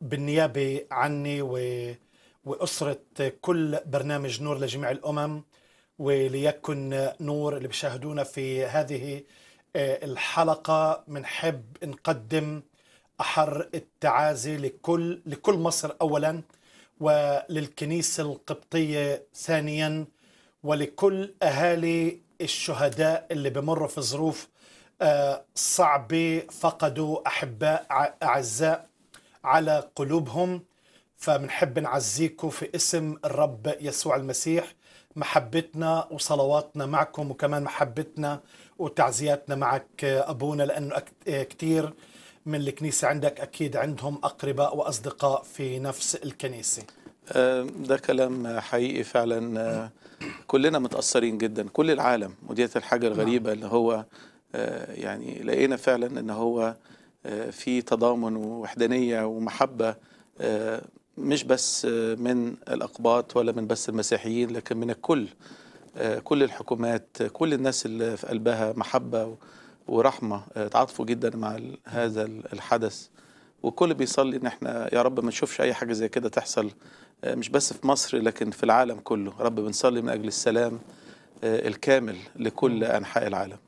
بالنيابة عني و... وأسرة كل برنامج نور لجميع الأمم وليكن نور اللي بيشاهدونا في هذه آه، الحلقة. بنحب نقدم أحر التعازي لكل لكل مصر أولا وللكنيسة القبطية ثانيا ولكل أهالي الشهداء اللي بمروا في ظروف آه، صعبة. فقدوا أحباء أعزاء على قلوبهم. فبنحب نعزيكم في اسم الرب يسوع المسيح محبتنا وصلواتنا معكم وكمان محبتنا وتعزياتنا معك أبونا لأنه كتير من الكنيسة عندك أكيد عندهم أقرباء وأصدقاء في نفس الكنيسة. آه، ده كلام حقيقي فعلا. آه، كلنا متأثرين جدا. كل العالم وديت الحاجة الغريبة اللي هو آه، يعني لقينا فعلا إن هو في تضامن ووحدانية ومحبة آه، مش بس آه، من الأقباط ولا من بس المسيحيين لكن من الكل آه، كل الحكومات كل الناس اللي في قلبها محبة ورحمة تعاطفوا جدا مع هذا الحدث. والكل بيصلي إن إحنا يا رب ما نشوفش أي حاجة زي كده تحصل مش بس في مصر لكن في العالم كله. رب بنصلي من أجل السلام الكامل لكل أنحاء العالم.